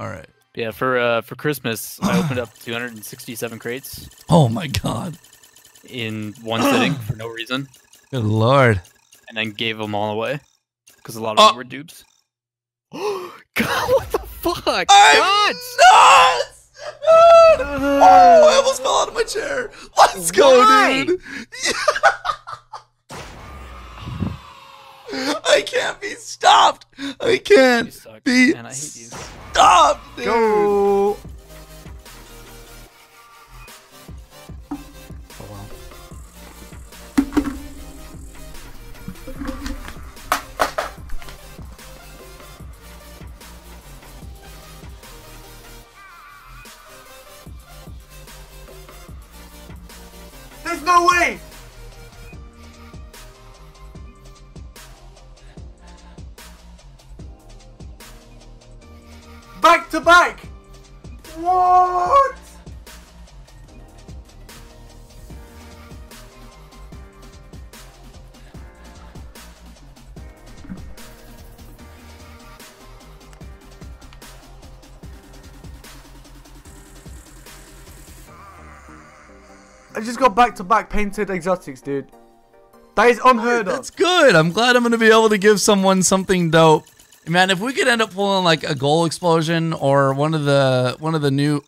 All right. Yeah, for uh, for Christmas, I opened up 267 crates Oh my god. in one sitting for no reason, Good lord. and then gave them all away because a lot of Oh. them were dupes. God, what the fuck? I'm God! Oh, I almost fell out of my chair. Let's go, Why? dude. I can't be stopped. I can't suck, be man. I hate you. Stopped, dude. Go. Oh well. There's no way. Back to back. What? I just got back to back painted exotics, dude. That is unheard of. That's good. I'm glad I'm going to be able to give someone something dope. Man, if we could end up pulling like a goal explosion or one of the one of the new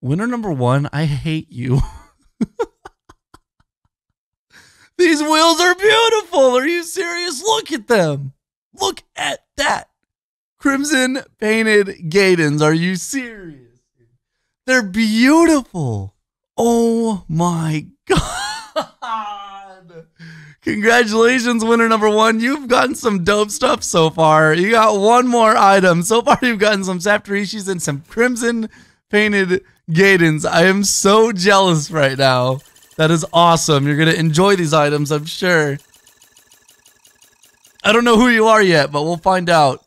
Winner number 1, I hate you. These wheels are beautiful. Are you serious? Look at them. Look at. Crimson painted Gaydens. Are you serious? They're beautiful. Oh my God. Congratulations, winner number one. You've gotten some dope stuff so far. You got one more item. So far, you've gotten some Saptarishis and some crimson painted Gaydens. I am so jealous right now. That is awesome. You're going to enjoy these items, I'm sure. I don't know who you are yet, but we'll find out.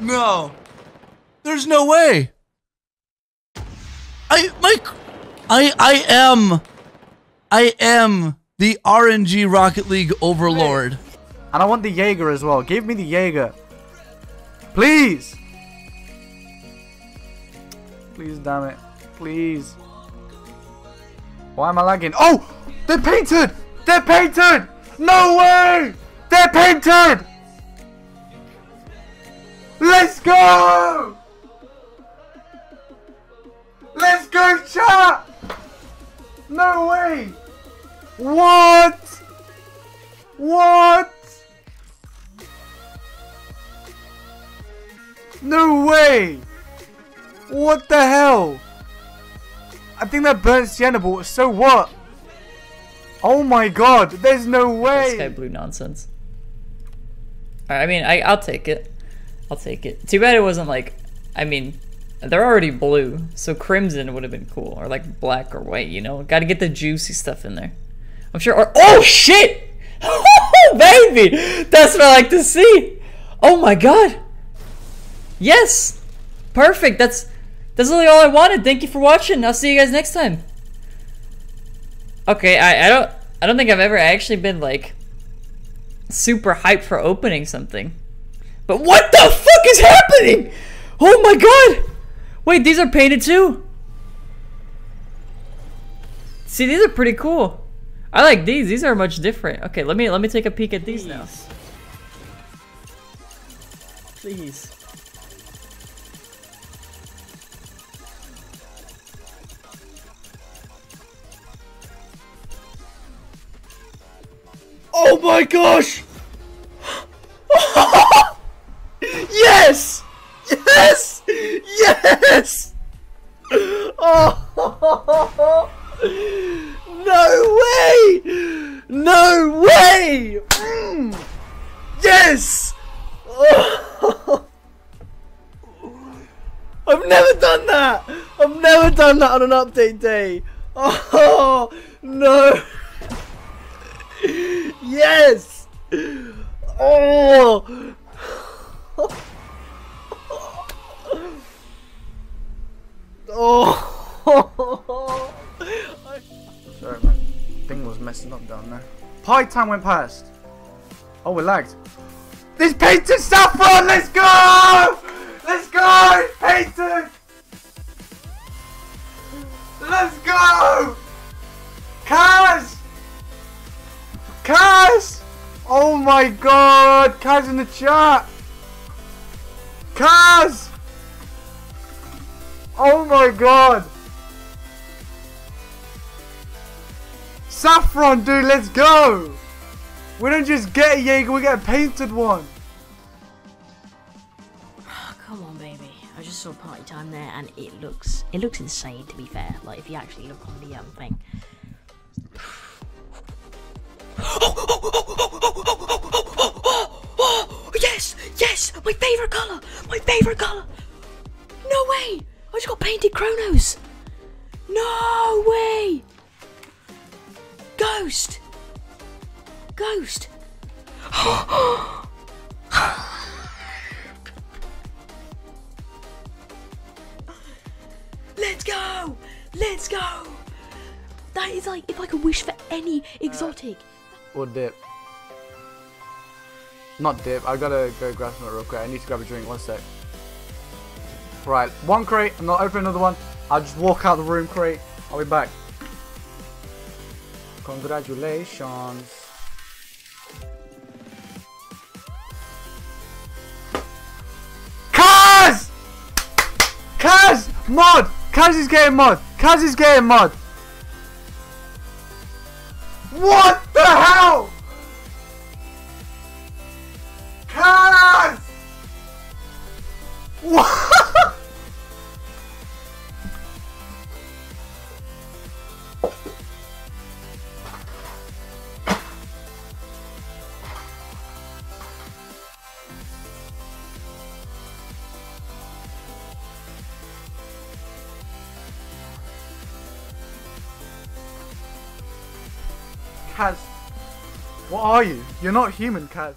No. There's no way. I my I I am I am the RNG Rocket League overlord. And I want the Jaeger as well. Give me the Jaeger. Please. Please, damn it. Please. Why am I lagging? Oh! They're painted! They're painted! No way! They're painted! Let's go! Let's go, chat! No way! What? What? No way! What the hell? I think that burnt sienna ball. So what? Oh my god! There's no way! Sky way! blue nonsense. I mean, I, I'll take it. I'll take it. Too bad it wasn't like, I mean, they're already blue, so crimson would have been cool, or like black or white. You know, got to get the juicy stuff in there. I'm sure. Or oh shit! Oh baby, that's what I like to see. Oh my god. Yes, perfect. That's that's really all I wanted. Thank you for watching. I'll see you guys next time. Okay, I, I don't I don't think I've ever actually been like super hyped for opening something. But what the fuck is happening? Oh my god! Wait, these are painted too. See, these are pretty cool. I like these. These are much different. Okay, let me let me take a peek at these now. Please. Oh my gosh! Yes! Yes! Oh! No way! No way! Mm. Yes! Oh. I've never done that. I've never done that on an update day. Oh no. Yes. Oh. Messing up down there. Party time went past. Oh, we lagged. This painted saffron. Let's go. Let's go. Painted. Let's go. Kaz. Kaz. Oh my god. Kaz in the chat. Kaz. Oh my god. Saffron, dude, let's go! We don't just get a Jaeger, we get a painted one! Come on, baby. I just saw party time there, and it looks it looks insane. To be fair, like if you actually look on the um thing. Oh yes, yes, my favorite color, my favorite color. No way! I just got painted Chronos. No way! Ghost. Ghost. Let's go! Let's go! That is like if I could wish for any exotic. Or dip. Not dip, I gotta go grab some real quick. I need to grab a drink, one sec. Right, one crate, I'm not opening another one. I'll just walk out the room crate. I'll be back. Congratulations. Kaz! Kaz! Mod! Kaz is getting mod! Kaz is getting mod! What the hell? Kaz, what are you? You're not human, Kaz.